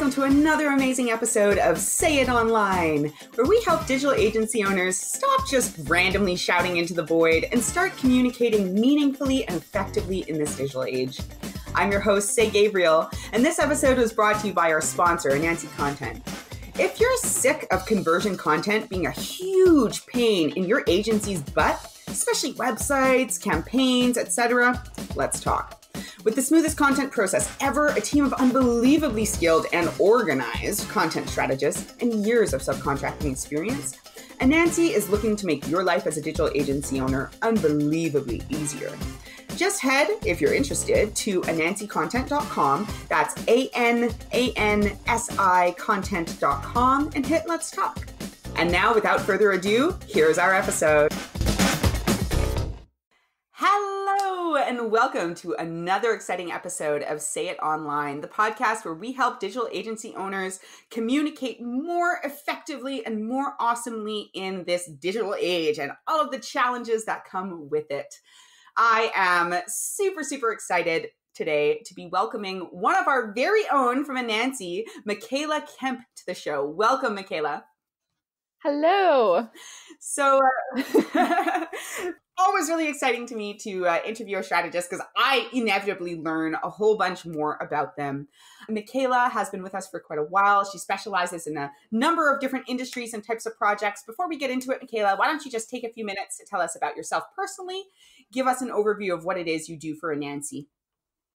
welcome to another amazing episode of Say It Online, where we help digital agency owners stop just randomly shouting into the void and start communicating meaningfully and effectively in this digital age. I'm your host, Say Gabriel, and this episode was brought to you by our sponsor, Anansi Content. If you're sick of conversion content being a huge pain in your agency's butt, especially websites, campaigns, etc., let's talk. With the smoothest content process ever, a team of unbelievably skilled and organized content strategists, and years of subcontracting experience, Anansi is looking to make your life as a digital agency owner unbelievably easier. Just head, if you're interested, to anansicontent.com. That's A N A N S I content.com and hit Let's Talk. And now, without further ado, here's our episode. Hello, and welcome to another exciting episode of Say It Online, the podcast where we help digital agency owners communicate more effectively and more awesomely in this digital age and all of the challenges that come with it. I am super, super excited today to be welcoming one of our very own from Anansi, Michaela Kemp, to the show. Welcome, Michaela. Hello. So, uh, always really exciting to me to uh, interview a strategist because I inevitably learn a whole bunch more about them. Michaela has been with us for quite a while. She specializes in a number of different industries and types of projects. Before we get into it, Michaela, why don't you just take a few minutes to tell us about yourself personally? Give us an overview of what it is you do for Anansi.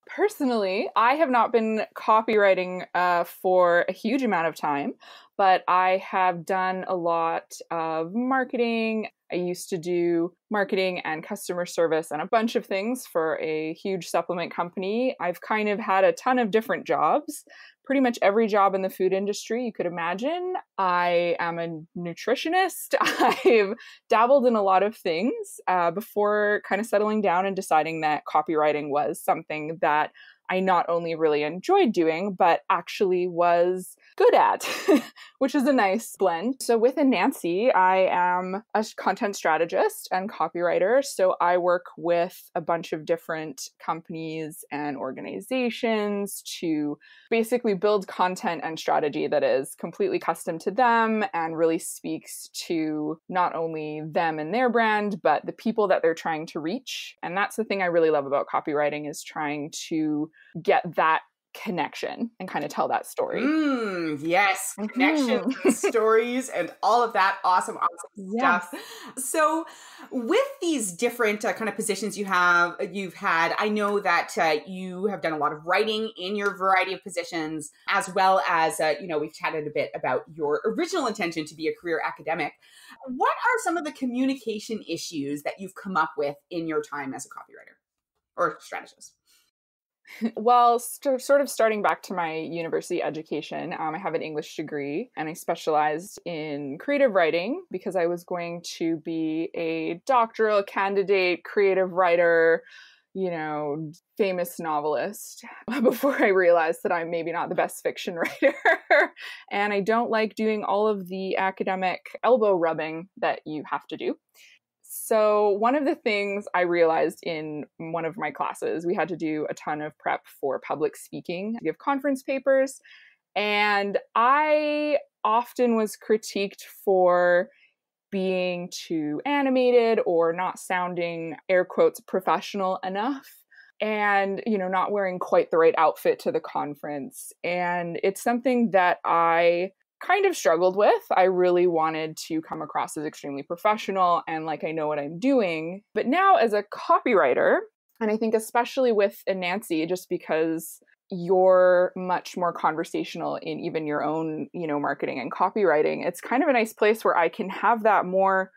Personally, I have not been copywriting uh, for a huge amount of time, but I have done a lot of marketing. I used to do marketing and customer service and a bunch of things for a huge supplement company. I've kind of had a ton of different jobs, pretty much every job in the food industry you could imagine. I am a nutritionist. I've dabbled in a lot of things uh, before kind of settling down and deciding that copywriting was something that I not only really enjoyed doing, but actually was good at, which is a nice blend. So with Anansi, I am a content strategist and copywriter. So I work with a bunch of different companies and organizations to basically build content and strategy that is completely custom to them and really speaks to not only them and their brand, but the people that they're trying to reach. And that's the thing I really love about copywriting is trying to get that connection and kind of tell that story. Mm, yes, mm-hmm. connections, and stories, and all of that awesome, awesome yes. stuff. So, with these different uh, kind of positions you have, uh, you've had, I know that uh, you have done a lot of writing in your variety of positions, as well as uh, you know we've chatted a bit about your original intention to be a career academic. What are some of the communication issues that you've come up with in your time as a copywriter or strategist? Well, st- sort of starting back to my university education, um, I have an English degree and I specialized in creative writing because I was going to be a doctoral candidate, creative writer, you know, famous novelist before I realized that I'm maybe not the best fiction writer. and I don't like doing all of the academic elbow rubbing that you have to do. So, one of the things I realized in one of my classes, we had to do a ton of prep for public speaking, give conference papers. And I often was critiqued for being too animated or not sounding, air quotes, professional enough and you know not wearing quite the right outfit to the conference and it's something that i kind of struggled with. I really wanted to come across as extremely professional and like I know what I'm doing. But now, as a copywriter, and I think especially with uh, Anansi, just because you're much more conversational in even your own, you know, marketing and copywriting, it's kind of a nice place where I can have that more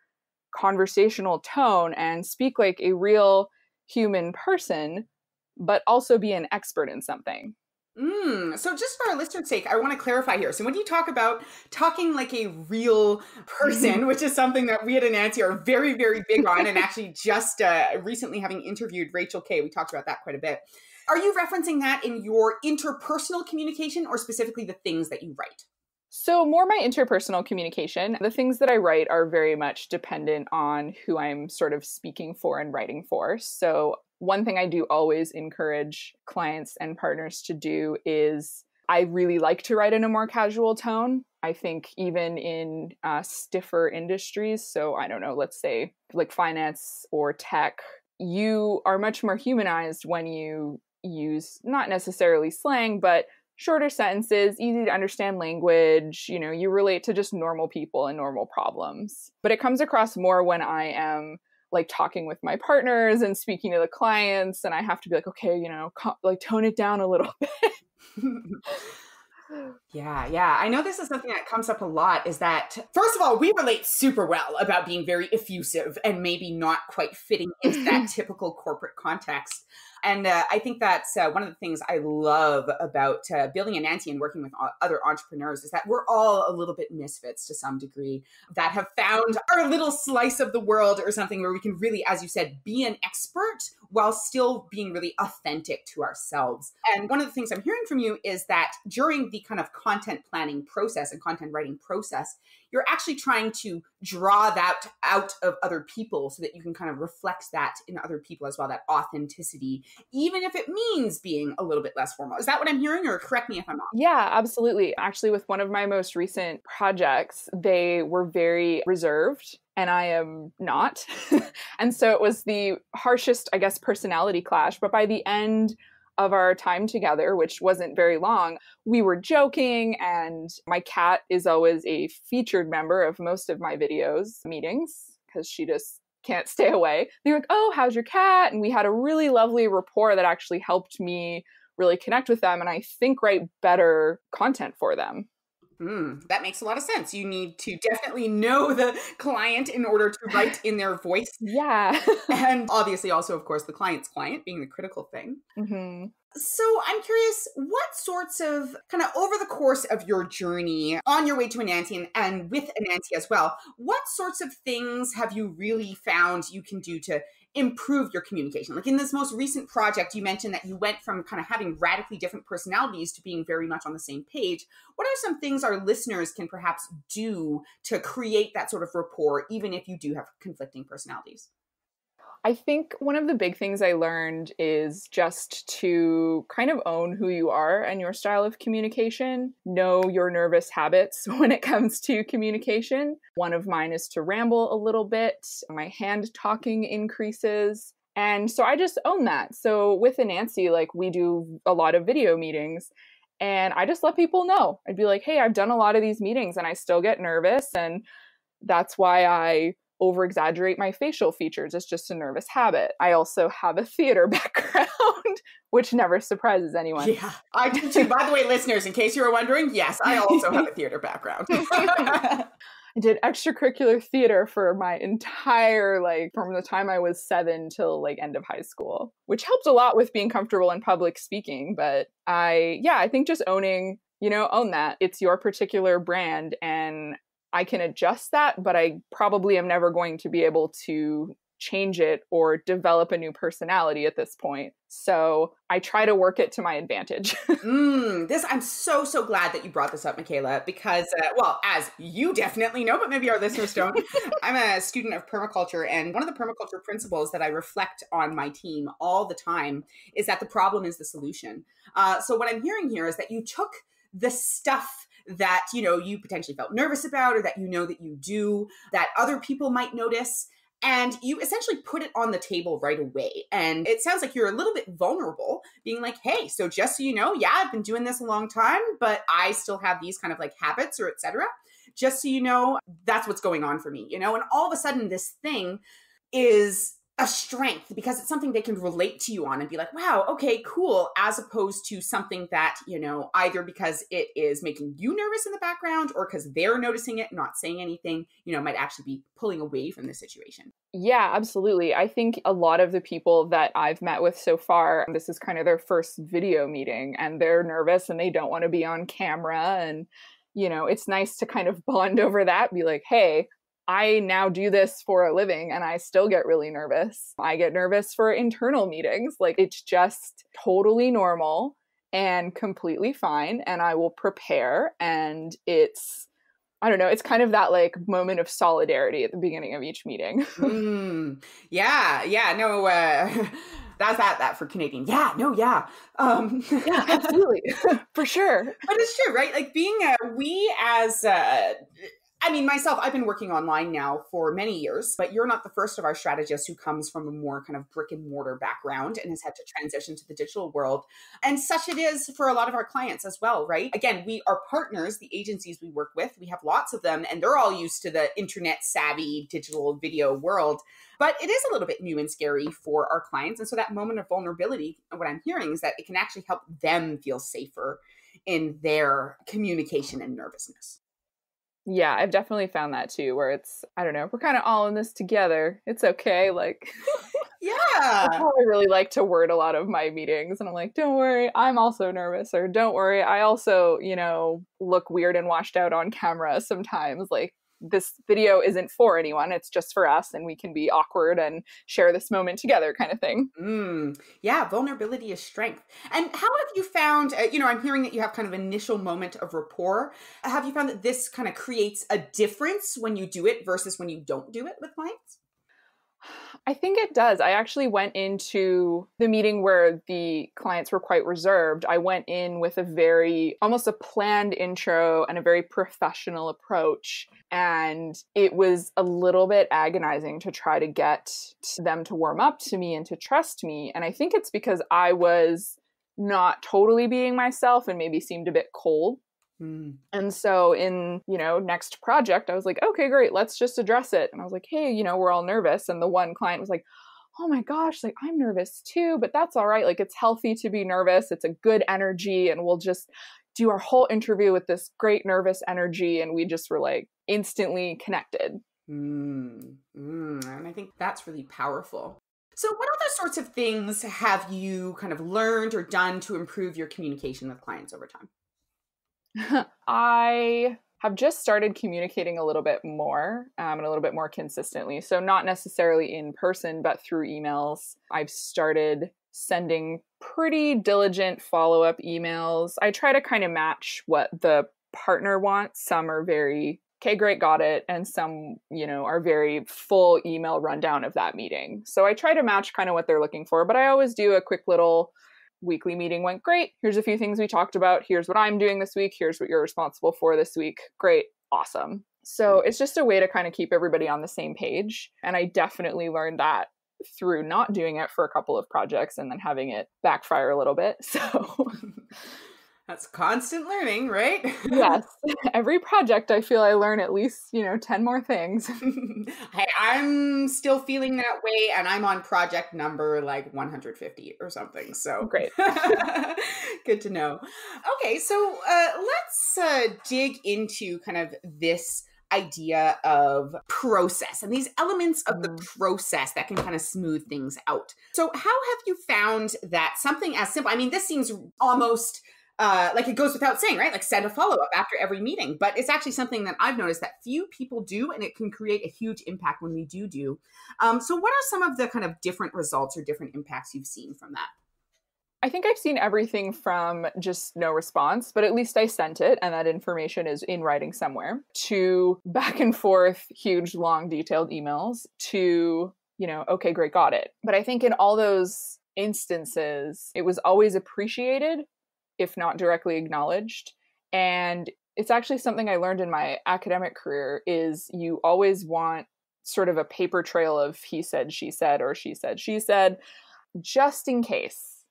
conversational tone and speak like a real human person, but also be an expert in something. Mm, so just for our listeners' sake, I want to clarify here. So when you talk about talking like a real person, which is something that we at Anansi are very, very big on, and actually just uh, recently having interviewed Rachel Kay, we talked about that quite a bit. Are you referencing that in your interpersonal communication or specifically the things that you write? So, more my interpersonal communication. The things that I write are very much dependent on who I'm sort of speaking for and writing for. So, one thing I do always encourage clients and partners to do is I really like to write in a more casual tone. I think even in uh, stiffer industries, so I don't know, let's say like finance or tech, you are much more humanized when you use not necessarily slang, but shorter sentences, easy to understand language. You know, you relate to just normal people and normal problems. But it comes across more when I am like talking with my partners and speaking to the clients, and I have to be like, okay, you know, co- like tone it down a little bit. Yeah, yeah. I know this is something that comes up a lot is that, first of all, we relate super well about being very effusive and maybe not quite fitting into that typical corporate context. And uh, I think that's uh, one of the things I love about uh, building Anansi and working with other entrepreneurs is that we're all a little bit misfits to some degree that have found our little slice of the world or something where we can really, as you said, be an expert while still being really authentic to ourselves. And one of the things I'm hearing from you is that during the kind of content planning process and content writing process, you're actually trying to draw that out of other people so that you can kind of reflect that in other people as well that authenticity even if it means being a little bit less formal is that what i'm hearing or correct me if i'm wrong yeah absolutely actually with one of my most recent projects they were very reserved and I am not. and so it was the harshest, I guess, personality clash. But by the end of our time together, which wasn't very long, we were joking. And my cat is always a featured member of most of my videos meetings because she just can't stay away. They're like, Oh, how's your cat? And we had a really lovely rapport that actually helped me really connect with them and I think write better content for them. Mm, that makes a lot of sense. You need to definitely know the client in order to write in their voice. Yeah. and obviously, also, of course, the client's client being the critical thing. Mm-hmm. So I'm curious, what sorts of kind of over the course of your journey on your way to Anansi and, and with Anansi as well, what sorts of things have you really found you can do to improve your communication? Like in this most recent project, you mentioned that you went from kind of having radically different personalities to being very much on the same page. What are some things our listeners can perhaps do to create that sort of rapport, even if you do have conflicting personalities? I think one of the big things I learned is just to kind of own who you are and your style of communication. Know your nervous habits when it comes to communication. One of mine is to ramble a little bit, my hand talking increases. And so I just own that. So with Anansi, like we do a lot of video meetings and I just let people know. I'd be like, hey, I've done a lot of these meetings and I still get nervous. And that's why I over exaggerate my facial features. It's just a nervous habit. I also have a theater background, which never surprises anyone. Yeah, I do too. By the way, listeners, in case you were wondering, yes, I also have a theater background. I did extracurricular theater for my entire like from the time I was 7 till like end of high school, which helped a lot with being comfortable in public speaking, but I yeah, I think just owning you know, own that. It's your particular brand and I can adjust that, but I probably am never going to be able to change it or develop a new personality at this point. So I try to work it to my advantage. mm, this I'm so so glad that you brought this up, Michaela, because uh, well, as you definitely know, but maybe our listeners don't. I'm a student of permaculture, and one of the permaculture principles that I reflect on my team all the time is that the problem is the solution. Uh, so what I'm hearing here is that you took the stuff that you know you potentially felt nervous about or that you know that you do that other people might notice and you essentially put it on the table right away. And it sounds like you're a little bit vulnerable being like hey so just so you know yeah i've been doing this a long time but i still have these kind of like habits or etc just so you know that's what's going on for me you know? And all of a sudden this thing is a strength because it's something they can relate to you on and be like, wow, okay, cool, as opposed to something that, you know, either because it is making you nervous in the background or because they're noticing it, not saying anything, you know, might actually be pulling away from the situation. Yeah, absolutely. I think a lot of the people that I've met with so far, this is kind of their first video meeting and they're nervous and they don't want to be on camera. And, you know, it's nice to kind of bond over that, be like, hey, I now do this for a living and I still get really nervous. I get nervous for internal meetings. Like it's just totally normal and completely fine. And I will prepare. And it's, I don't know, it's kind of that like moment of solidarity at the beginning of each meeting. mm, yeah, yeah, no, uh, That's that that for Canadian. Yeah, no, yeah. Um yeah, absolutely. for sure. But it's true, right? Like being a we as uh I mean, myself, I've been working online now for many years, but you're not the first of our strategists who comes from a more kind of brick and mortar background and has had to transition to the digital world. And such it is for a lot of our clients as well, right? Again, we are partners, the agencies we work with, we have lots of them, and they're all used to the internet savvy digital video world. But it is a little bit new and scary for our clients. And so that moment of vulnerability, what I'm hearing is that it can actually help them feel safer in their communication and nervousness. Yeah, I've definitely found that too, where it's, I don't know, we're kind of all in this together. It's okay. Like, yeah. I really like to word a lot of my meetings. And I'm like, don't worry, I'm also nervous. Or don't worry, I also, you know, look weird and washed out on camera sometimes. Like, this video isn't for anyone it's just for us and we can be awkward and share this moment together kind of thing. Mm, yeah vulnerability is strength. And how have you found uh, you know i'm hearing that you have kind of initial moment of rapport. Have you found that this kind of creates a difference when you do it versus when you don't do it with clients I think it does. I actually went into the meeting where the clients were quite reserved. I went in with a very, almost a planned intro and a very professional approach. And it was a little bit agonizing to try to get them to warm up to me and to trust me. And I think it's because I was not totally being myself and maybe seemed a bit cold Mm. And so in, you know, next project, I was like, okay, great, let's just address it. And I was like, hey, you know, we're all nervous. And the one client was like, oh my gosh, like I'm nervous too, but that's all right. Like it's healthy to be nervous. It's a good energy. And we'll just do our whole interview with this great nervous energy. And we just were like instantly connected. Mm. Mm. And I think that's really powerful. So, what other sorts of things have you kind of learned or done to improve your communication with clients over time? I have just started communicating a little bit more um, and a little bit more consistently. So, not necessarily in person, but through emails. I've started sending pretty diligent follow up emails. I try to kind of match what the partner wants. Some are very, okay, great, got it. And some, you know, are very full email rundown of that meeting. So, I try to match kind of what they're looking for, but I always do a quick little weekly meeting went great. Here's a few things we talked about. Here's what I'm doing this week. Here's what you're responsible for this week. Great. Awesome. So it's just a way to kind of keep everybody on the same page. And I definitely learned that through not doing it for a couple of projects and then having it backfire a little bit. So That's constant learning, right? yes. Every project, I feel I learn at least, you know, 10 more things. hey, I'm still feeling that way, and I'm on project number like 150 or something. So great. Good to know. Okay, so uh, let's uh, dig into kind of this idea of process and these elements of the mm. process that can kind of smooth things out. So, how have you found that something as simple? I mean, this seems almost uh, like it goes without saying, right? Like send a follow up after every meeting. But it's actually something that I've noticed that few people do, and it can create a huge impact when we do do. Um, so, what are some of the kind of different results or different impacts you've seen from that? I think I've seen everything from just no response, but at least I sent it and that information is in writing somewhere, to back and forth, huge, long, detailed emails, to, you know, okay, great, got it. But I think in all those instances, it was always appreciated if not directly acknowledged. And it's actually something I learned in my academic career is you always want sort of a paper trail of he said, she said, or she said, she said, just in case.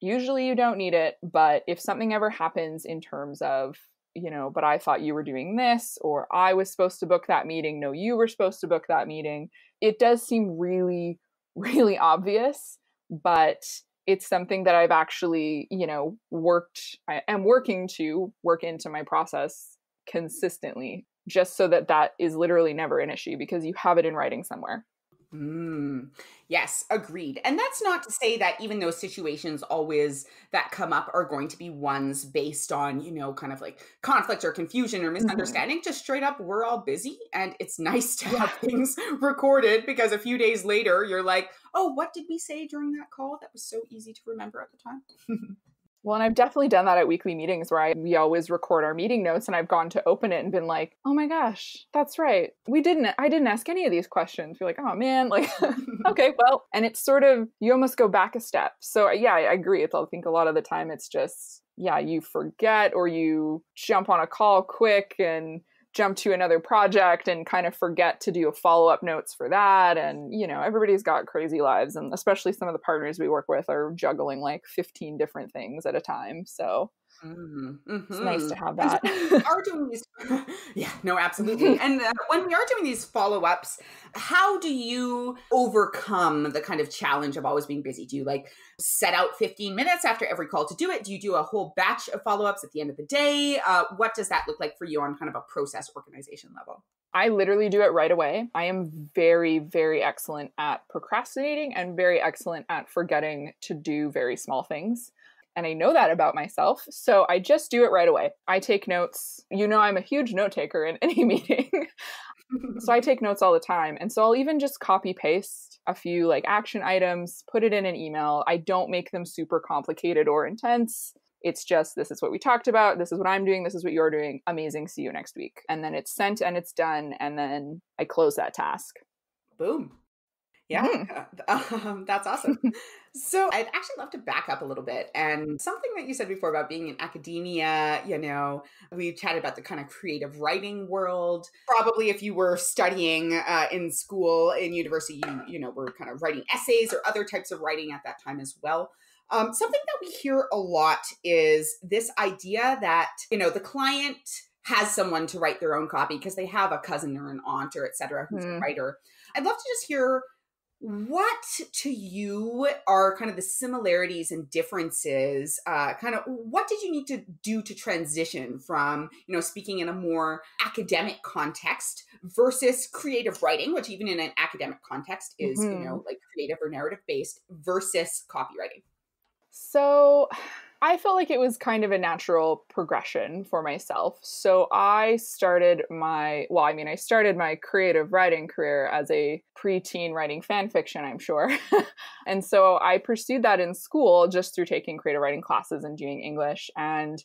Usually you don't need it, but if something ever happens in terms of, you know, but I thought you were doing this, or I was supposed to book that meeting, no, you were supposed to book that meeting, it does seem really, really obvious, but it's something that I've actually, you know, worked, I am working to work into my process consistently, just so that that is literally never an issue because you have it in writing somewhere. Mm, yes, agreed. And that's not to say that even those situations always that come up are going to be ones based on, you know, kind of like conflict or confusion or mm-hmm. misunderstanding. Mm-hmm. Just straight up, we're all busy. And it's nice to have things recorded because a few days later, you're like, oh, what did we say during that call? That was so easy to remember at the time. Well, and I've definitely done that at weekly meetings where I we always record our meeting notes and I've gone to open it and been like, "Oh my gosh, that's right. We didn't I didn't ask any of these questions." You're like, "Oh man, like okay, well." And it's sort of you almost go back a step. So, uh, yeah, I agree. It's I think a lot of the time it's just yeah, you forget or you jump on a call quick and jump to another project and kind of forget to do a follow-up notes for that. And you know everybody's got crazy lives and especially some of the partners we work with are juggling like 15 different things at a time. So Mm-hmm. It's nice to mm-hmm. have that. we are doing these, yeah, no, absolutely. and uh, when we are doing these follow ups, how do you overcome the kind of challenge of always being busy? Do you like set out 15 minutes after every call to do it? Do you do a whole batch of follow ups at the end of the day? Uh, what does that look like for you on kind of a process organization level? I literally do it right away. I am very, very excellent at procrastinating and very excellent at forgetting to do very small things and I know that about myself. So I just do it right away. I take notes. You know, I'm a huge note taker in any meeting. so I take notes all the time. And so I'll even just copy paste a few like action items, put it in an email. I don't make them super complicated or intense. It's just this is what we talked about. This is what I'm doing. This is what you're doing. Amazing. See you next week. And then it's sent and it's done. And then I close that task. Boom. Yeah, mm-hmm. um, that's awesome. so I'd actually love to back up a little bit. And something that you said before about being in academia, you know—we've chatted about the kind of creative writing world. Probably if you were studying uh, in school, in university, you, you know, were kind of writing essays or other types of writing at that time as well. Um, something that we hear a lot is this idea that, you know, the client has someone to write their own copy because they have a cousin or an aunt or et cetera who's mm. a writer. I'd love to just hear what to you are kind of the similarities and differences uh, kind of what did you need to do to transition from you know speaking in a more academic context versus creative writing which even in an academic context is mm-hmm. you know like creative or narrative based versus copywriting so I felt like it was kind of a natural progression for myself. So I started my, well, I mean, I started my creative writing career as a preteen writing fan fiction, I'm sure. and so I pursued that in school just through taking creative writing classes and doing English. And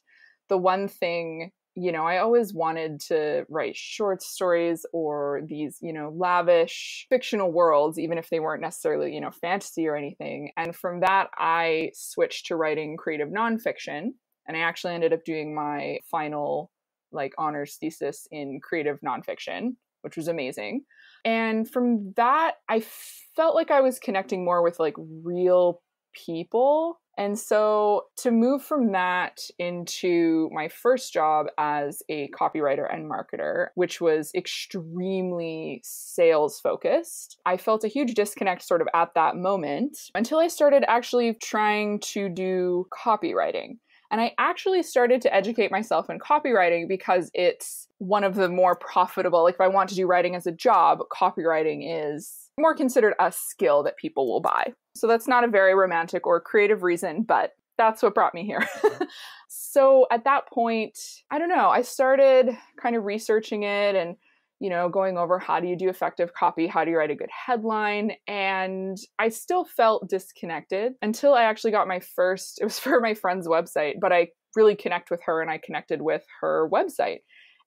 the one thing you know, I always wanted to write short stories or these, you know, lavish fictional worlds, even if they weren't necessarily, you know, fantasy or anything. And from that, I switched to writing creative nonfiction. And I actually ended up doing my final, like, honors thesis in creative nonfiction, which was amazing. And from that, I felt like I was connecting more with, like, real people and so to move from that into my first job as a copywriter and marketer, which was extremely sales focused, I felt a huge disconnect sort of at that moment until I started actually trying to do copywriting. And I actually started to educate myself in copywriting because it's one of the more profitable. Like, if I want to do writing as a job, copywriting is more considered a skill that people will buy. So that's not a very romantic or creative reason, but that's what brought me here. so at that point, I don't know, I started kind of researching it and you know, going over how do you do effective copy, how do you write a good headline, and I still felt disconnected until I actually got my first it was for my friend's website, but I really connect with her and I connected with her website.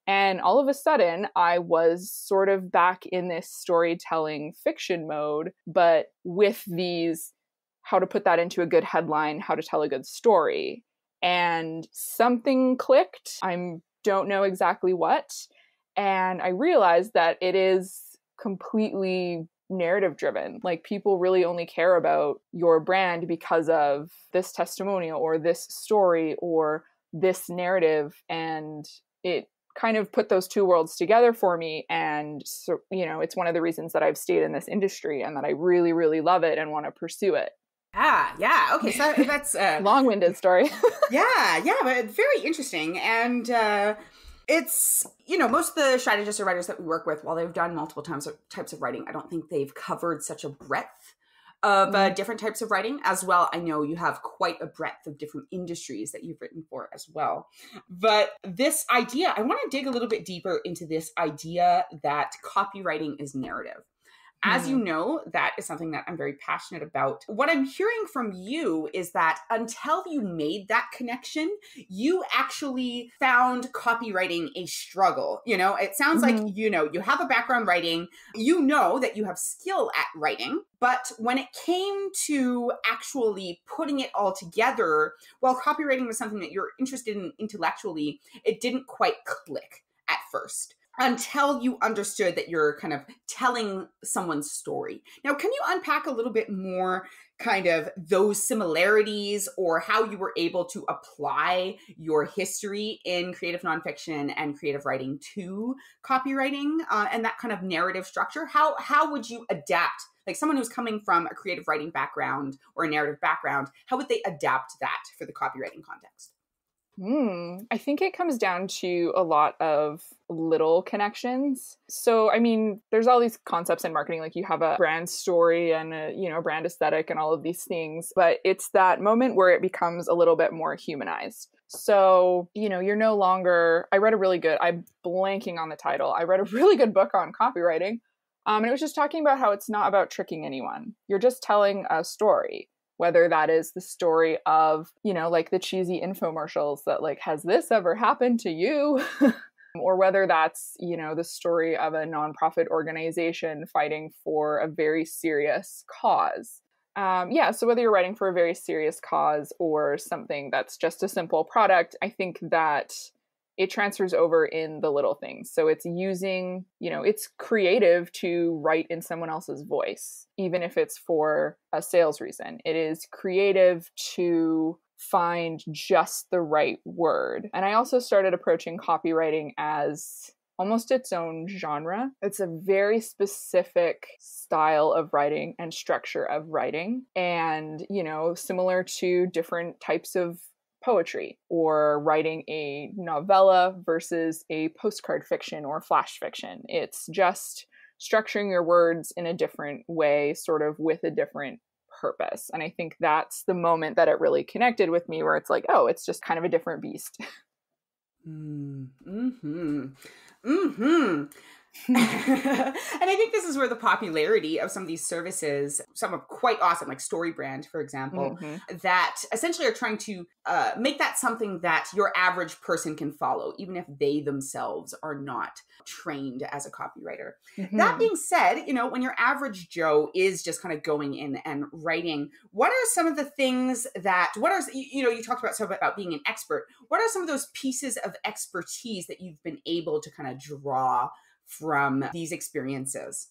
And all of a sudden, I was sort of back in this storytelling fiction mode, but with these how to put that into a good headline, how to tell a good story. And something clicked. I don't know exactly what. And I realized that it is completely narrative driven. Like people really only care about your brand because of this testimonial or this story or this narrative. And it kind of put those two worlds together for me. And so you know it's one of the reasons that i've stayed in this industry and that i really really love it and want to pursue it. Yeah yeah okay so that's a long-winded story. Yeah yeah but very interesting. And uh it's you know most of the strategists or writers that we work with while they've done multiple times types of writing i don't think they've covered such a breadth of uh, mm-hmm. different types of writing as well. I know you have quite a breadth of different industries that you've written for as well. But this idea, I want to dig a little bit deeper into this idea that copywriting is narrative. As you know, that is something that I'm very passionate about. What I'm hearing from you is that until you made that connection, you actually found copywriting a struggle. You know, it sounds mm-hmm. like, you know, you have a background writing, you know that you have skill at writing, but when it came to actually putting it all together, while copywriting was something that you're interested in intellectually, it didn't quite click at first until you understood that you're kind of telling someone's story. Now, can you unpack a little bit more kind of those similarities or how you were able to apply your history in creative nonfiction and creative writing to copywriting uh, and that kind of narrative structure? How how would you adapt like someone who's coming from a creative writing background or a narrative background, how would they adapt that for the copywriting context? Hmm. I think it comes down to a lot of little connections. So, I mean, there's all these concepts in marketing, like you have a brand story and a, you know, brand aesthetic and all of these things, but it's that moment where it becomes a little bit more humanized. So, you know, you're no longer, I read a really good, I'm blanking on the title. I read a really good book on copywriting. Um, and it was just talking about how it's not about tricking anyone. You're just telling a story whether that is the story of, you know, like the cheesy infomercials that like has this ever happened to you? or whether that's, you know, the story of a nonprofit organization fighting for a very serious cause. Um, yeah, so whether you're writing for a very serious cause or something that's just a simple product, I think that it transfers over in the little things. So it's using, you know, it's creative to write in someone else's voice, even if it's for a sales reason. It is creative to find just the right word. And I also started approaching copywriting as almost its own genre. It's a very specific style of writing and structure of writing. And, you know, similar to different types of poetry or writing a novella versus a postcard fiction or flash fiction. It's just structuring your words in a different way, sort of with a different purpose. And I think that's the moment that it really connected with me, where it's like, oh, it's just kind of a different beast. mm hmm. Mm hmm. and I think this is where the popularity of some of these services, some are quite awesome, like StoryBrand, for example, mm-hmm. that essentially are trying to uh, make that something that your average person can follow, even if they themselves are not trained as a copywriter. Mm-hmm. That being said, you know, when your average Joe is just kind of going in and writing, what are some of the things that, what are, you know, you talked about so about being an expert. What are some of those pieces of expertise that you've been able to kind of draw? From these experiences?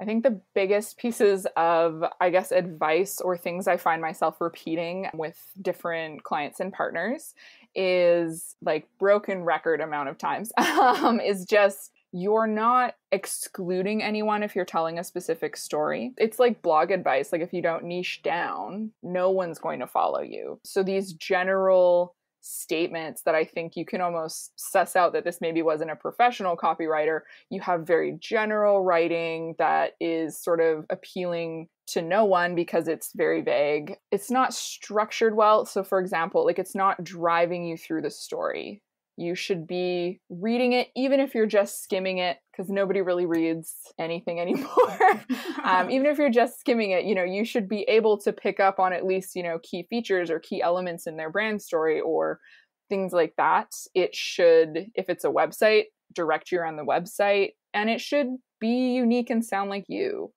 I think the biggest pieces of, I guess, advice or things I find myself repeating with different clients and partners is like broken record amount of times um, is just you're not excluding anyone if you're telling a specific story. It's like blog advice. Like if you don't niche down, no one's going to follow you. So these general statements that I think you can almost suss out that this maybe wasn't a professional copywriter. You have very general writing that is sort of appealing to no one because it's very vague. It's not structured well. So, for example, like it's not driving you through the story you should be reading it even if you're just skimming it because nobody really reads anything anymore. Um, even if you're just skimming it you know you should be able to pick up on at least you know key features or key elements in their brand story or things like that. It should if it's a website direct you on the website and it should be unique and sound like you.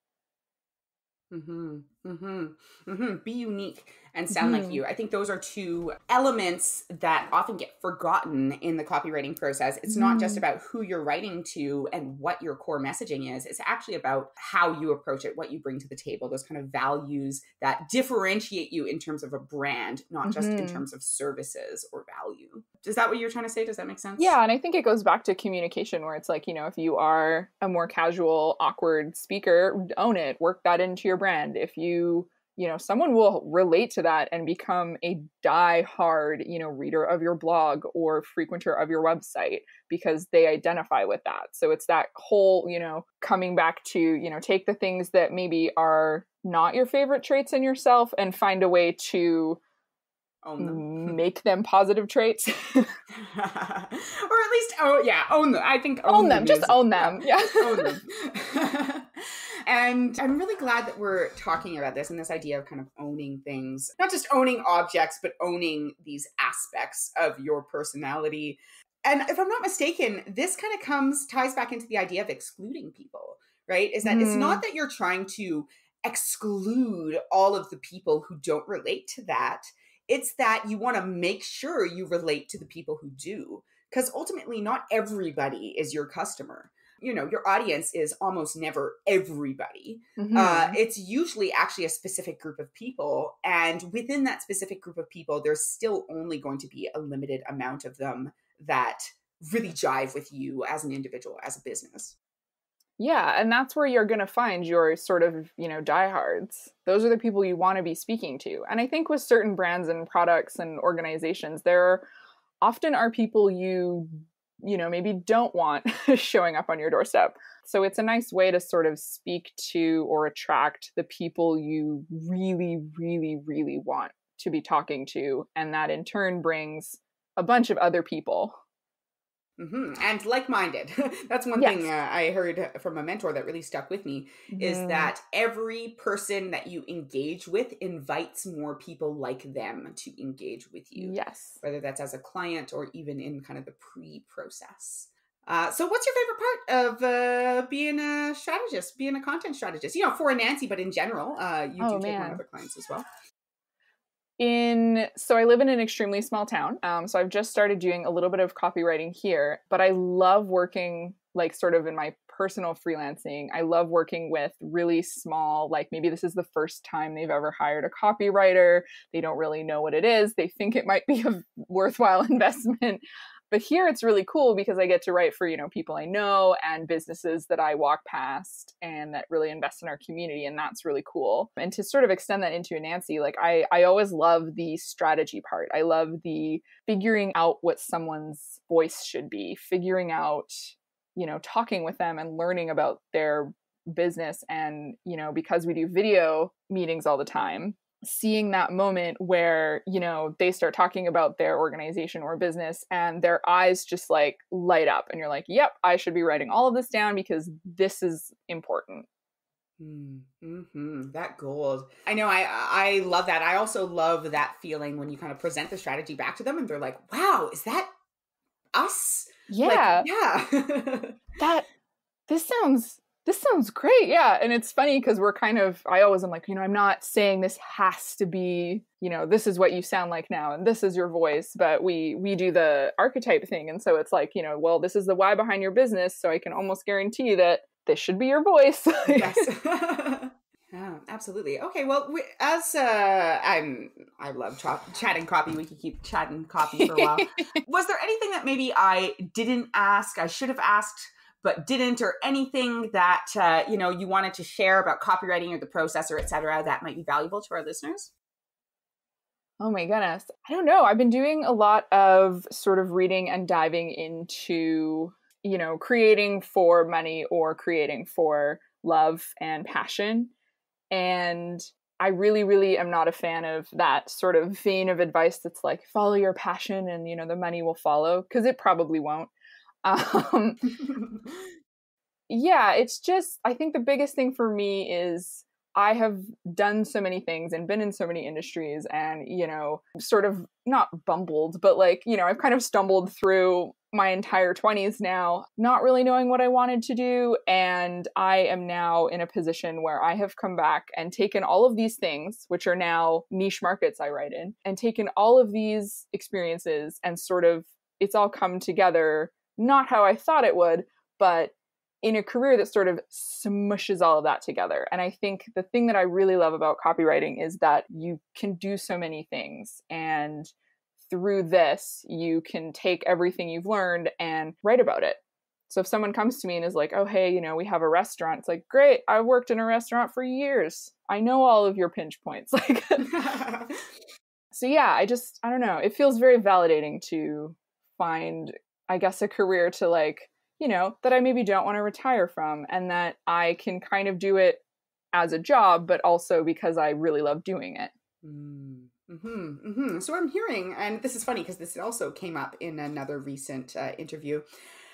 Mm-hmm. Mm-hmm. Mm-hmm. Be unique and sound mm-hmm. like you. I think those are two elements that often get forgotten in the copywriting process. It's not just mm. about who you're writing to and what your core messaging is, it's actually about how you approach it, what you bring to the table, those kind of values that differentiate you in terms of a brand, not mm-hmm. just in mm-hmm. terms of services or value. Is that what you're trying to say? Does that make sense? Yeah, and I think it goes back to communication where it's like, you know, if you are a more casual, awkward speaker, own it, work that into your brand. If you you know someone will relate to that and become a die hard you know reader of your blog or frequenter of your website because they identify with that. So it's that whole you know coming back to you know take the things that maybe are not your favorite traits in yourself and find a way to own them. Hmm. make them positive traits. Or at least oh yeah own them i think own, own them, them just own them yeah. own them and I'm really glad that we're talking about this and this idea of kind of owning things, not just owning objects, but owning these aspects of your personality. And if I'm not mistaken, this kind of comes, ties back into the idea of excluding people, right? Is that mm. it's hmm. not that you're trying to exclude all of the people who don't relate to that. It's that you want to make sure you relate to the people who do. Because ultimately, not everybody is your customer you know your audience is almost never everybody. Mm-hmm. uh, it's usually actually a specific group of people and within that specific group of people there's still only going to be a limited amount of them that really jive with you as an individual as a business. Yeah and that's where you're going to find your sort of you know diehards. Those are the people you want to be speaking to. And i think with certain brands and products and organizations there often are people you you know, maybe don't want showing up on your doorstep. So it's a nice way to sort of speak to or attract the people you really, really, really want to be talking to. And that in turn brings a bunch of other people Mm-hmm. And like minded. That's one yes. thing uh, I heard from a mentor that really stuck with me mm-hmm. is that every person that you engage with invites more people like them to engage with you. Yes. Whether that's as a client or even in kind of the pre process. Uh, so, what's your favorite part of uh, being a strategist, being a content strategist? You know, for Anansi, but in general, uh, you oh, do take man. on other clients as well in so i live in an extremely small town um, so i've just started doing a little bit of copywriting here but i love working like sort of in my personal freelancing. I love working with really small like maybe this is the first time they've ever hired a copywriter. They don't really know what it is. They think it might be a worthwhile investment but here it's really cool because I get to write for, you know, people I know and businesses that I walk past and that really invest in our community. And that's really cool. And to sort of extend that into Anansi, like I, I always love the strategy part. I love the figuring out what someone's voice should be, figuring out, you know, talking with them and learning about their business. And, you know, because we do video meetings all the time, seeing that moment where you know they start talking about their organization or business and their eyes just like light up and you're like yep i should be writing all of this down because this is important hmm, mm-hmm. That gold. I know. I I love that. I also love that feeling when you kind of present the strategy back to them, and they're like, "Wow, is that us?" Yeah, like, yeah. that this sounds this sounds great. Yeah. And it's funny because we're kind of, I always am like, you know, I'm not saying this has to be, you know, this is what you sound like now and this is your voice, but we, we do the archetype thing. And so it's like, you know, well, this is the why behind your business. So I can almost guarantee that this should be your voice. yes. Yeah, absolutely. Okay, well, we, as uh, I'm, I love ch- chatting copy. We could keep chatting copy for a while. Was there anything that maybe I didn't ask? I should have asked but didn't or anything that uh, you know you wanted to share about copywriting or the process or etc that might be valuable to our listeners? Oh my goodness. I don't know. I've been doing a lot of sort of reading and diving into you know creating for money or creating for love and passion. And I really, really am not a fan of that sort of vein of advice that's like follow your passion and you know the money will follow because it probably won't. Um, yeah, it's just, I think the biggest thing for me is I have done so many things and been in so many industries and, you know, sort of not bumbled, but like, you know, I've kind of stumbled through my entire 20s now, not really knowing what I wanted to do. And I am now in a position where I have come back and taken all of these things, which are now niche markets I write in, and taken all of these experiences and sort of it's all come together not how I thought it would, but in a career that sort of smushes all of that together. And I think the thing that I really love about copywriting is that you can do so many things. And through this, you can take everything you've learned and write about it. So if someone comes to me and is like, oh, hey, you know, we have a restaurant, it's like, great, I've worked in a restaurant for years. I know all of your pinch points. Like, so yeah, I just, I don't know. It feels very validating to find I guess, a career to like, you know, that I maybe don't want to retire from and that I can kind of do it as a job, but also because I really love doing it. Mm-hmm, mm-hmm. So I'm hearing, and this is funny because this also came up in another recent uh, interview.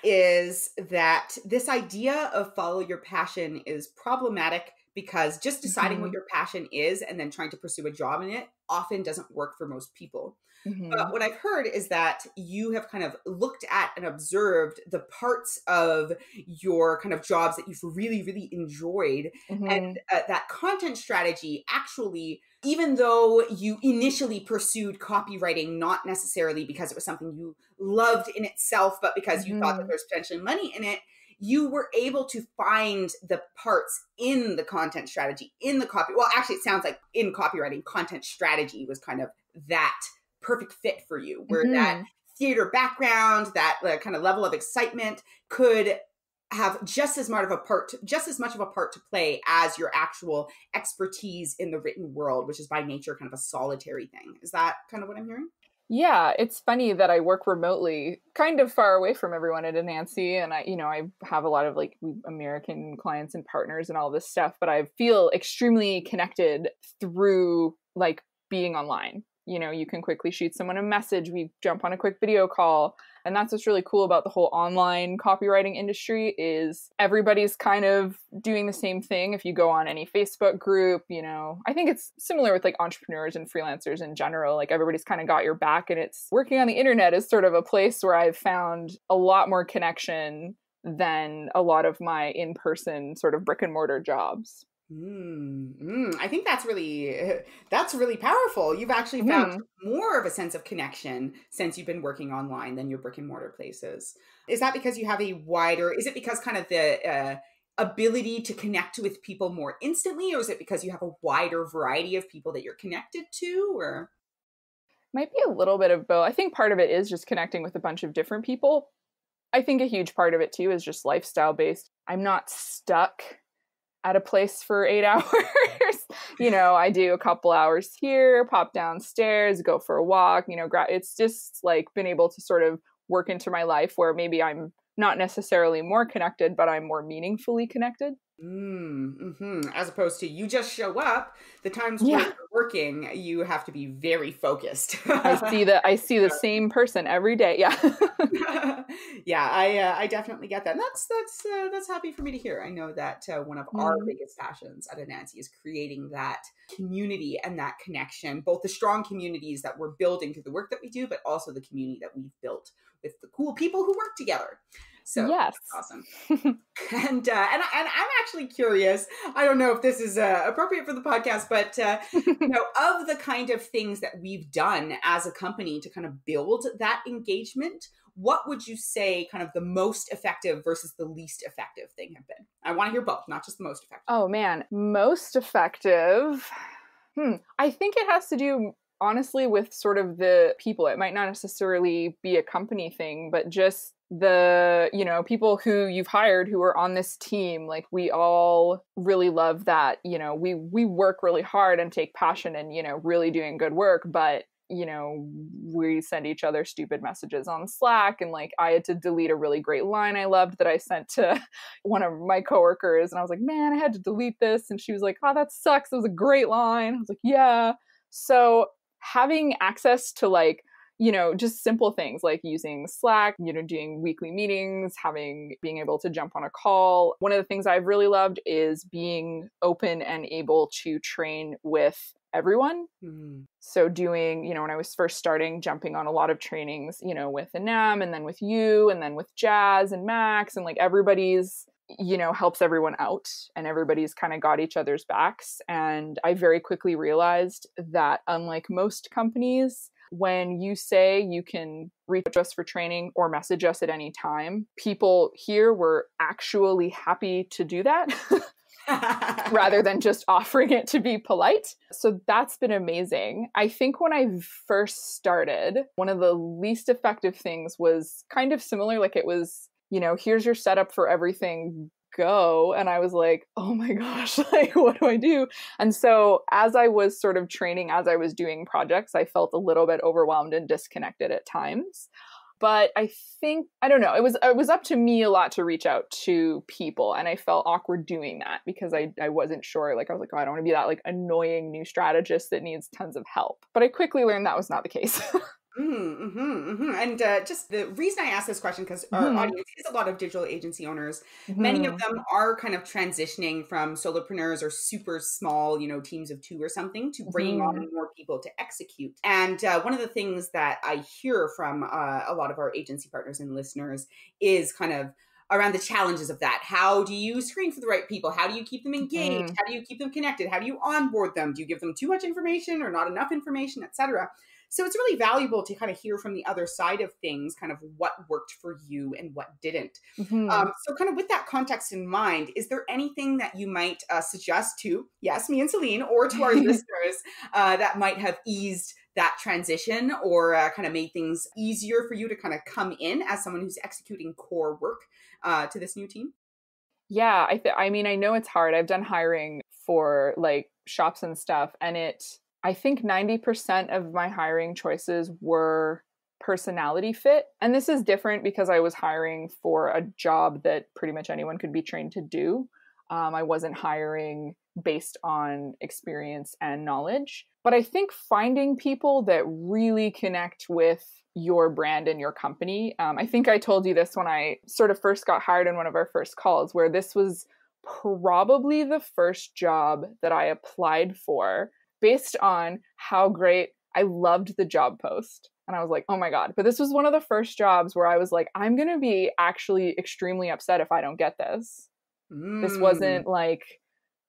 is that this idea of follow your passion is problematic because just deciding Mhm. what your passion is and then trying to pursue a job in it often doesn't work for most people. Mhm. But what I've heard is that you have kind of looked at and observed the parts of your kind of jobs that you've really, really enjoyed. Mhm. And uh, that content strategy actually, even though you initially pursued copywriting, not necessarily because it was something you loved in itself, but because you thought that Mhm. there's potentially money in it, you were able to find the parts in the content strategy, in the copy. Well, actually, it sounds like in copywriting, content strategy was kind of that perfect fit for you, where that Mhm. theater background, that uh, kind of level of excitement could have just as much of a part, just as much of a part to play as your actual expertise in the written world, which is by nature kind of a solitary thing. Is that kind of what I'm hearing? Yeah, it's funny that I work remotely, kind of far away from everyone at Anansi, and I, you know, I have a lot of like American clients and partners and all this stuff, but I feel extremely connected through like being online. You know, you can quickly shoot someone a message, we jump on a quick video call, and that's what's really cool about the whole online copywriting industry is everybody's kind of doing the same thing. If you go on any facebook group you know i think it's similar with like entrepreneurs and freelancers in general like everybody's kind of got your back and it's working on the internet is sort of a place where i've found a lot more connection than a lot of my in-person sort of brick and mortar jobs Mm, mm, I think that's really that's really powerful. You've actually found more of a sense of connection since you've been working online than your brick and mortar places. Is that because you have a wider? Is it because kind of the uh, ability to connect with people more instantly, or is it because you have a wider variety of people that you're connected to? Or might be a little bit of both. I think part of it is just connecting with a bunch of different people. I think a huge part of it too is just lifestyle based. I'm not stuck at a place for eight hours. you know, I do a couple hours here, pop downstairs, go for a walk, you know, gra- it's just like been able to sort of work into my life where maybe I'm not necessarily more connected, but I'm more meaningfully connected. Mm, hmm As opposed to you just show up. The times Yeah. when you're working, you have to be very focused. I see that I see the same person every day. Yeah. yeah, I uh, I definitely get that. And that's that's uh, that's happy for me to hear. I know that uh, one of our Mm. biggest passions at Anansi is creating that community and that connection, both the strong communities that we're building through the work that we do, but also the community that we've built with the cool people who work together. So yes. awesome. and uh, and and I'm actually curious. I don't know if this is uh, appropriate for the podcast, but uh, you know, of the kind of things that we've done as a company to kind of build that engagement, what would you say kind of the most effective versus the least effective thing have been? I want to hear both, not just the most effective. Oh man, most effective. Hmm. I think it has to do honestly with sort of the people. It might not necessarily be a company thing, but just the, you know, people who you've hired who are on this team. Like we all really love that, you know, we we work really hard and take passion and, you know, really doing good work, but you know, we send each other stupid messages on Slack. And like, I had to delete a really great line I loved that I sent to one of my coworkers. And I was like, man, I had to delete this. And she was like, oh, that sucks. It was a great line. I was like, yeah. So having access to like, you know, just simple things like using Slack, you know, doing weekly meetings, having being able to jump on a call. One of the things I've really loved is being open and able to train with everyone. Hmm. So doing, you know, when I was first starting, jumping on a lot of trainings, you know, with Anam and then with you and then with Jazz and Max and like everybody's, you know, helps everyone out and everybody's kind of got each other's backs. And I very quickly realized that unlike most companies, when you say you can reach us for training or message us at any time, people here were actually happy to do that. rather than just offering it to be polite. So that's been amazing. I think when I first started, one of the least effective things was kind of similar. Like it was, you know, here's your setup for everything. Go. And I was like, oh my gosh, like, what do I do? And so, as I was sort of training, as I was doing projects, I felt a little bit overwhelmed and disconnected at times but I think I don't know. It was it was up to me a lot to reach out to people, and I felt awkward doing that because I I wasn't sure. Like I was like, oh, I don't want to be that like annoying new strategist that needs tons of help. But I quickly learned that was not the case. Mm-hmm, mm-hmm. And uh, just the reason I ask this question because our Mhm. audience is a lot of digital agency owners. Many of them are kind of transitioning from solopreneurs or super small, you know, teams of two or something to bringing on more people to execute. And uh, one of the things that I hear from uh, a lot of our agency partners and listeners is kind of around the challenges of that. How do you screen for the right people? How do you keep them engaged? Mhm. How do you keep them connected? How do you onboard them? Do you give them too much information or not enough information, etc.? So it's really valuable to kind of hear from the other side of things, kind of what worked for you and what didn't. Mhm. Um, so, kind of with that context in mind, is there anything that you might uh, suggest to, yes, me and Celine, or to our listeners uh, that might have eased that transition or uh, kind of made things easier for you to kind of come in as someone who's executing core work uh, to this new team? Yeah, I th- I mean, I know it's hard. I've done hiring for like shops and stuff, and it. I think ninety percent of my hiring choices were personality fit, and this is different because I was hiring for a job that pretty much anyone could be trained to do. Um, I wasn't hiring based on experience and knowledge, but I think finding people that really connect with your brand and your company. Um, I think I told you this when I sort of first got hired in one of our first calls, where this was probably the first job that I applied for based on how great I loved the job post. And I was like, oh my God. But this was one of the first jobs where I was like, I'm going to be actually extremely upset if I don't get this. This Mm. wasn't like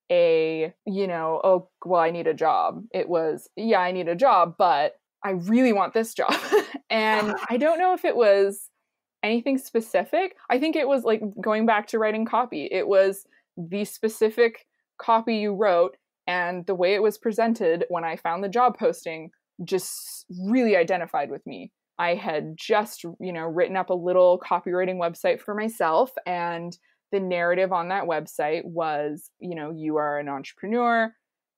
a, you know, oh, well, I need a job. It was, yeah, I need a job, but I really want this job. and I don't know if it was anything specific. I think it was like going back to writing copy. It was the specific copy you wrote and the way it was presented when I found the job posting just really identified with me. I had just, you know, written up a little copywriting website for myself and the narrative on that website was, you know, you are an entrepreneur,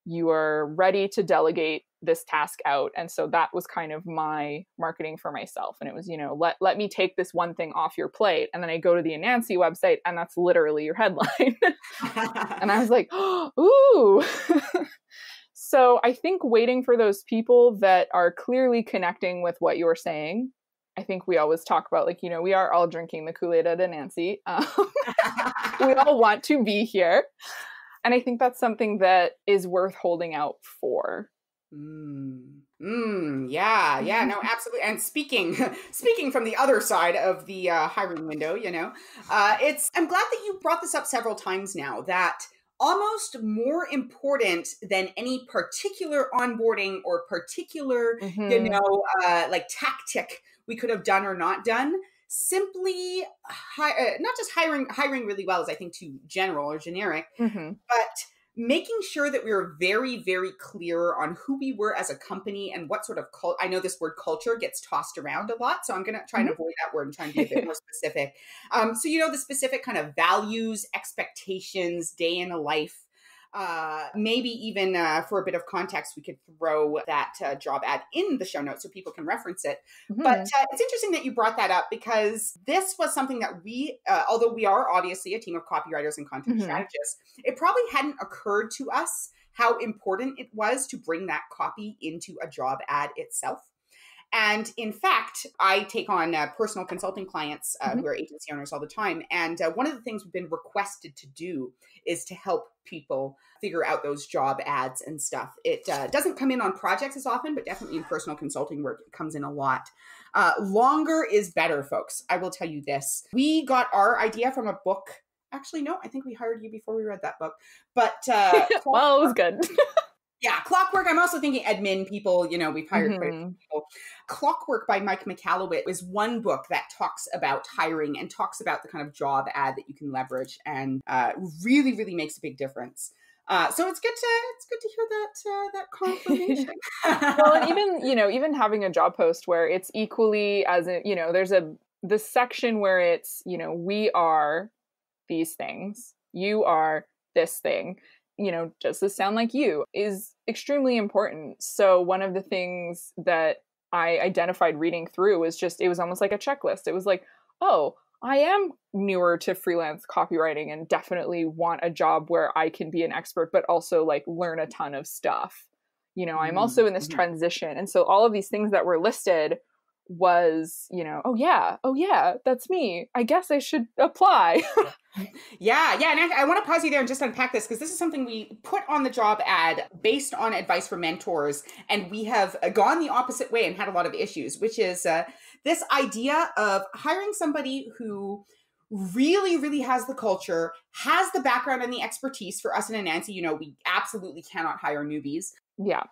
you are ready to delegate this task out. And so that was kind of my marketing for myself. And it was, you know, let let me take this one thing off your plate. And then I go to the Anansi website and that's literally your headline. and I was like, ooh. so I think waiting for those people that are clearly connecting with what you're saying. I think we always talk about like, you know, we are all drinking the Kool-Aid at Anansi. Um, we all want to be here. And I think that's something that is worth holding out for. Mm. Mm, yeah, yeah, no, absolutely. And speaking, speaking from the other side of the uh, hiring window, you know, uh, it's. I'm glad that you brought this up several times now. That almost more important than any particular onboarding or particular, you Mhm. know, uh, like tactic we could have done or not done. Simply, hi- uh, not just hiring, hiring really well is I think too general or generic, Mhm. but making sure that we were very very clear on who we were as a company and what sort of cult i know this word culture gets tossed around a lot so i'm going to try and Mhm. avoid that word and try and be a bit more specific um, so you know the specific kind of values expectations day in a life uh, maybe even uh, for a bit of context we could throw that uh, job ad in the show notes so people can reference it Mhm. but uh, it's interesting that you brought that up because this was something that we, uh, although we are obviously a team of copywriters and content Mhm. strategists, it probably hadn't occurred to us how important it was to bring that copy into a job ad itself. And in fact, I take on uh, personal consulting clients uh, Mhm. who are agency owners all the time. And uh, one of the things we've been requested to do is to help people figure out those job ads and stuff. It uh, doesn't come in on projects as often, but definitely in personal consulting work, it comes in a lot. Uh, longer is better, folks. I will tell you this. We got our idea from a book. Actually, no, I think we hired you before we read that book. But uh, well, it was good. yeah, Clockwork. I'm also thinking admin people. You know, we've hired quite a few Mhm. people. Clockwork by Mike Michalowicz is one book that talks about hiring and talks about the kind of job ad that you can leverage, and uh, really, really makes a big difference. Uh, so it's good to it's good to hear that uh, that confirmation. well, and even you know, even having a job post where it's equally as a you know, there's a the section where it's you know, we are these things, you are this thing. You know, does this sound like you? Is extremely important. So one of the things that I identified reading through was just it was almost like a checklist. It was like, oh, I am newer to freelance copywriting and definitely want a job where I can be an expert, but also like learn a ton of stuff. You know, I'm Mm, also in this mhm. transition. And so all of these things that were listed was, you know, oh yeah, oh yeah, that's me. I guess I should apply. yeah, yeah. And I, I want to pause you there and just unpack this because this is something we put on the job ad based on advice from mentors. And we have gone the opposite way and had a lot of issues, which is uh, this idea of hiring somebody who really, really has the culture, has the background and the expertise for us and Anansi. You know, we absolutely cannot hire newbies. Yeah.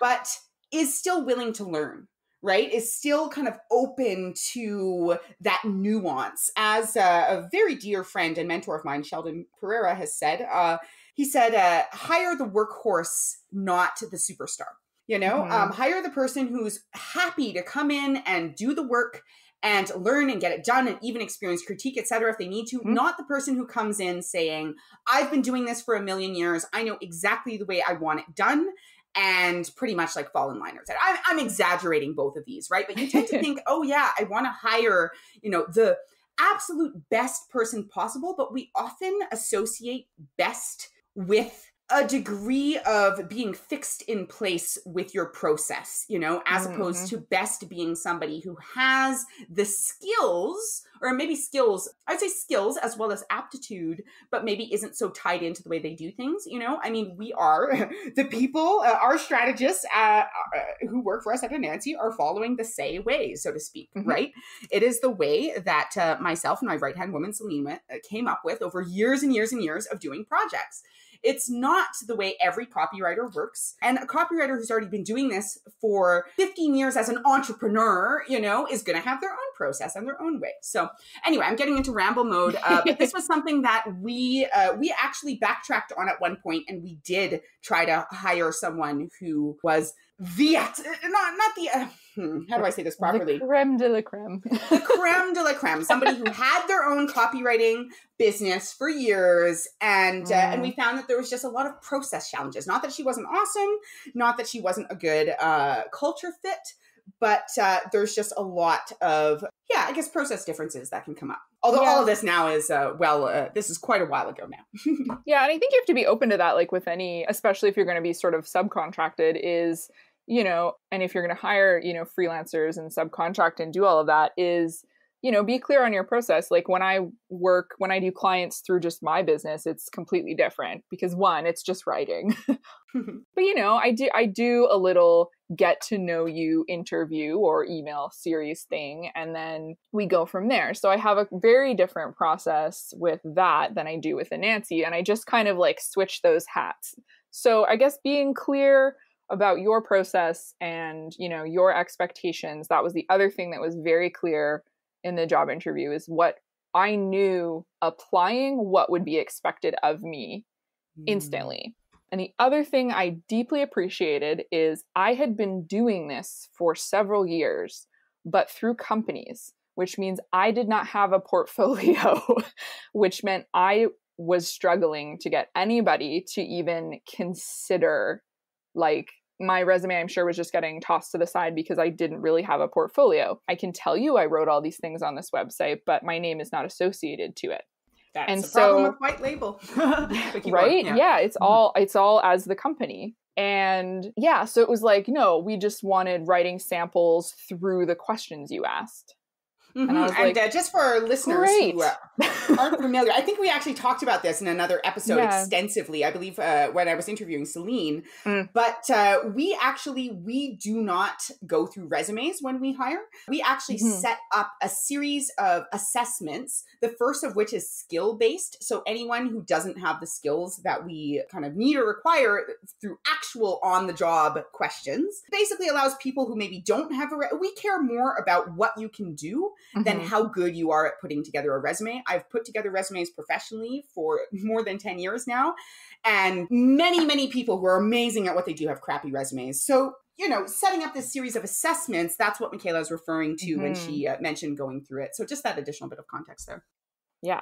but is still willing to learn right is still kind of open to that nuance as a, a very dear friend and mentor of mine sheldon pereira has said uh, he said uh, hire the workhorse not the superstar you know mm-hmm. um, hire the person who's happy to come in and do the work and learn and get it done and even experience critique etc if they need to mm-hmm. not the person who comes in saying i've been doing this for a million years i know exactly the way i want it done and pretty much like fall in line or I'm, I'm exaggerating both of these right? But you tend to think oh yeah i want to hire you know the absolute best person possible but we often associate best with a degree of being fixed in place with your process, you know, as mm-hmm. opposed to best being somebody who has the skills, or maybe skills, I'd say skills as well as aptitude, but maybe isn't so tied into the way they do things, you know? I mean, we are the people, uh, our strategists uh, uh, who work for us at Anansi are following the say way, so to speak, mm-hmm. right? It is the way that uh, myself and my right hand woman, Selena, uh, came up with over years and years and years of doing projects. It's not the way every copywriter works. And a copywriter who's already been doing this for 15 years as an entrepreneur, you know, is going to have their own process and their own way. So anyway, I'm getting into ramble mode. Uh, but this was something that we uh, we actually backtracked on at one point, and we did try to hire someone who was the not not the uh, hmm, how do I say this properly? The creme de la creme. the creme de la creme. Somebody who had their own copywriting business for years, and uh, and we mm. found that there was just a lot of process challenges. Not that she wasn't awesome, not that she wasn't a good uh, culture fit, but uh, there's just a lot of yeah, I guess process differences that can come up. Although yeah. all of this now is uh, well, uh, this is quite a while ago now. yeah, and I think you have to be open to that, like with any, especially if you're going to be sort of subcontracted, is you know, and if you're going to hire, you know, freelancers and subcontract and do all of that is, you know, be clear on your process. Like when I work, when I do clients through just my business, it's completely different because one, it's just writing. but you know, I do I do a little get to know you interview or email series thing and then we go from there. So I have a very different process with that than I do with Anansi and I just kind of like switch those hats. So I guess being clear about your process and you know your expectations that was the other thing that was very clear in the job interview is what i knew applying what would be expected of me mm. instantly and the other thing i deeply appreciated is i had been doing this for several years but through companies which means i did not have a portfolio which meant i was struggling to get anybody to even consider like my resume i'm sure was just getting tossed to the side because i didn't really have a portfolio i can tell you i wrote all these things on this website but my name is not associated to it That's and so white label right yeah. yeah. it's mm-hmm. all it's all as the company and yeah so it was like no we just wanted writing samples through the questions you asked Mm-hmm. And, and like, uh, just for our listeners great. who uh, aren't familiar, I think we actually talked about this in another episode yeah. extensively. I believe uh, when I was interviewing Celine. Mm. But uh, we actually we do not go through resumes when we hire. We actually mm-hmm. set up a series of assessments. The first of which is skill based. So anyone who doesn't have the skills that we kind of need or require through actual on the job questions, basically allows people who maybe don't have a. Re- we care more about what you can do mm-hmm. than how good you are at putting together a resume. I've put together resumes professionally for more than 10 years now. And many, many people who are amazing at what they do have crappy resumes. So, you know, setting up this series of assessments, that's what Michaela is referring to mm-hmm. when she uh, mentioned going through it. So, just that additional bit of context there. Yeah,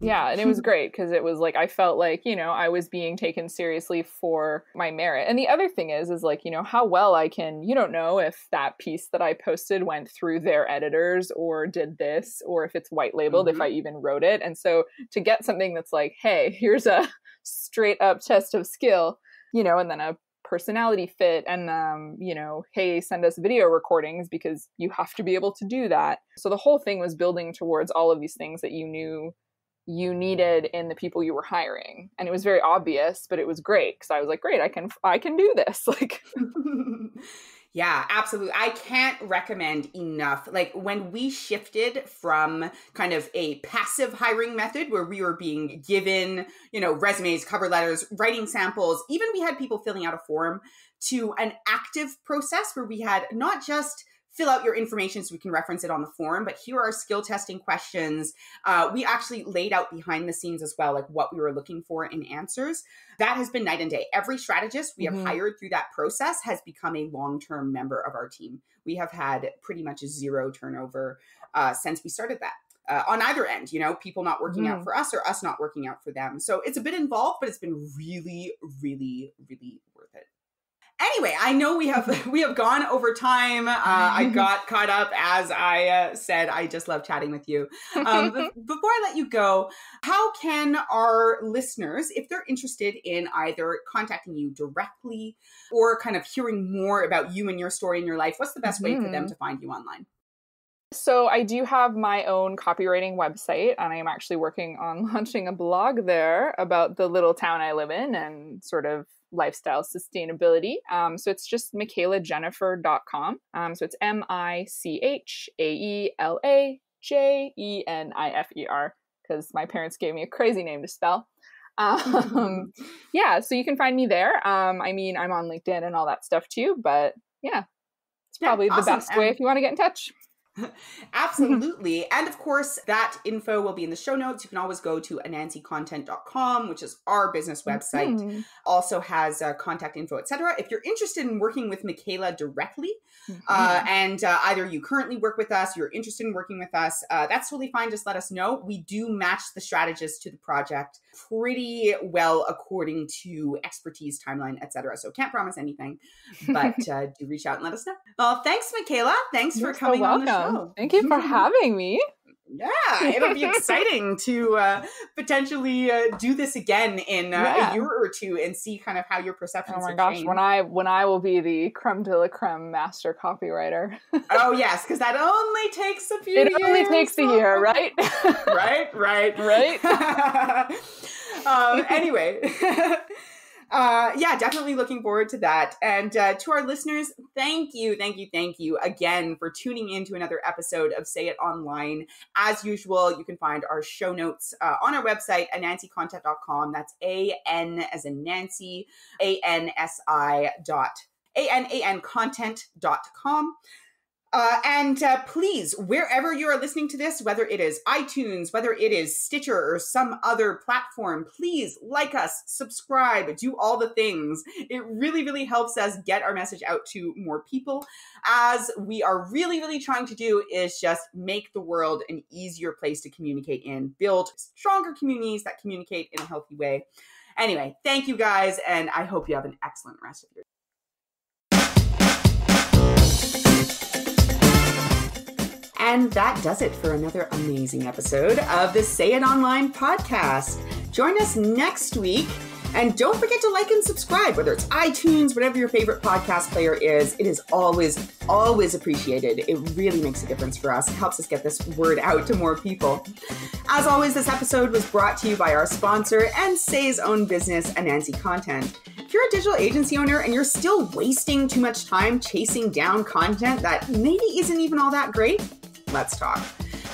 yeah, and it was great because it was like I felt like, you know, I was being taken seriously for my merit. And the other thing is is like, you know, how well I can, you don't know if that piece that I posted went through their editors or did this or if it's white labeled mm-hmm. if I even wrote it. And so to get something that's like, hey, here's a straight up test of skill, you know, and then a personality fit and um, you know, hey, send us video recordings because you have to be able to do that. So the whole thing was building towards all of these things that you knew you needed in the people you were hiring and it was very obvious but it was great because i was like great i can i can do this like Yeah, absolutely. I can't recommend enough. Like when we shifted from kind of a passive hiring method where we were being given, you know, resumes, cover letters, writing samples, even we had people filling out a form to an active process where we had not just fill out your information so we can reference it on the form. But here are skill testing questions. Uh, we actually laid out behind the scenes as well, like what we were looking for in answers. That has been night and day. Every strategist we have mm-hmm. hired through that process has become a long term member of our team. We have had pretty much zero turnover uh, since we started that. Uh, on either end, you know, people not working mm. out for us or us not working out for them. So it's a bit involved, but it's been really, really, really anyway i know we have we have gone over time uh, i got caught up as i uh, said i just love chatting with you um, before i let you go how can our listeners if they're interested in either contacting you directly or kind of hearing more about you and your story in your life what's the best way mm-hmm. for them mm-hmm. to find you online so I do have my own copywriting website, and I am actually working on launching a blog there about the little town I live in and sort of lifestyle sustainability. Um, so it's just michaelajennifer.com. Um, so it's M I C H A E L A J E N I F E R because my parents gave me a crazy name to spell. Um, yeah, so you can find me there. Um, I mean, I'm on LinkedIn and all that stuff too, but yeah, it's probably yeah, awesome. the best way if you want to get in touch. Absolutely. and of course, that info will be in the show notes. You can always go to anansicontent.com, which is our business website. Mm-hmm. Also has uh, contact info, etc. If you're interested in working with Michaela directly, mm-hmm. uh, and uh, either you currently work with us, you're interested in working with us, uh, that's totally fine. Just let us know. We do match the strategist to the project pretty well according to expertise, timeline, etc. So can't promise anything, but uh, do reach out and let us know. Well, thanks, Michaela. Thanks you're for coming so on the show. Thank you for having me. Yeah, it'll be exciting to uh, potentially uh, do this again in uh, yeah. a year or two and see kind of how your perceptions. Oh my gosh, changed. when I when I will be the creme de la creme master copywriter. oh yes, because that only takes a few. It years, only takes a year, right? right, right, right. um, anyway uh, yeah, definitely looking forward to that. And uh, to our listeners, thank you, thank you, thank you again for tuning in to another episode of Say It Online. As usual, you can find our show notes uh, on our website at anansicontent.com. That's A N as in Nancy, A N S I dot A N A N content.com. Uh, and uh, please, wherever you are listening to this, whether it is iTunes, whether it is Stitcher or some other platform, please like us, subscribe, do all the things. It really, really helps us get our message out to more people. As we are really, really trying to do is just make the world an easier place to communicate in, build stronger communities that communicate in a healthy way. Anyway, thank you guys, and I hope you have an excellent rest of your day. And that does it for another amazing episode of the Say It Online podcast. Join us next week. And don't forget to like and subscribe, whether it's iTunes, whatever your favorite podcast player is. It is always, always appreciated. It really makes a difference for us. It helps us get this word out to more people. As always, this episode was brought to you by our sponsor and Say's own business, Anansi Content. If you're a digital agency owner and you're still wasting too much time chasing down content that maybe isn't even all that great, Let's talk.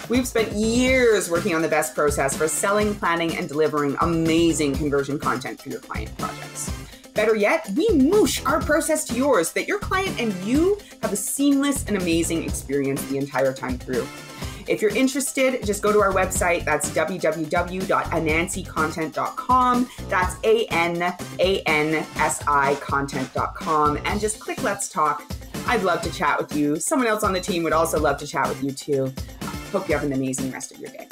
We've spent years working on the best process for selling, planning, and delivering amazing conversion content for your client projects. Better yet, we moosh our process to yours so that your client and you have a seamless and amazing experience the entire time through. If you're interested, just go to our website. That's www.anansicontent.com. That's A N A N S I content.com. And just click Let's Talk I'd love to chat with you. Someone else on the team would also love to chat with you too. Hope you have an amazing rest of your day.